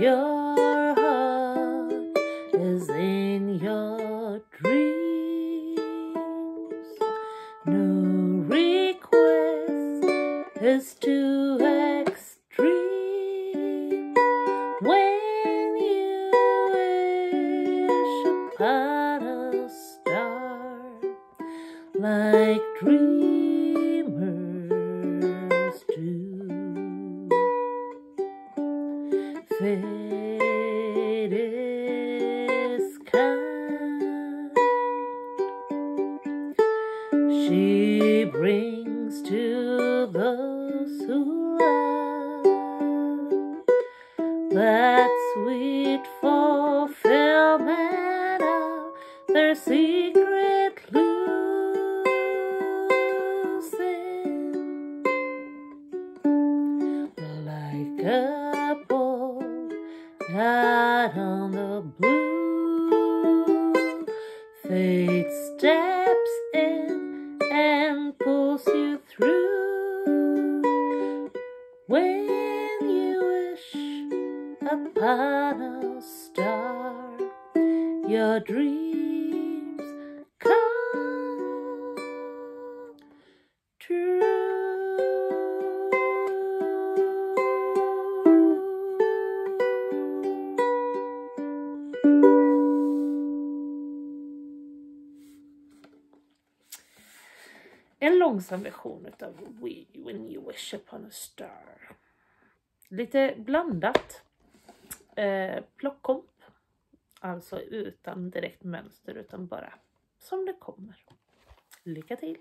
your heart is in your dreams. No request is too extreme when you wish upon a star like dreamers Kind. She brings to those who love that sweet fulfillment of their secret losing like a out on the blue. Fate steps in and pulls you through when you wish upon a star. Your dreams come En långsam version utav We When You Wish Upon a Star. Lite blandat. Eh, plockkomp. Alltså utan direkt mönster utan bara som det kommer. Lycka till!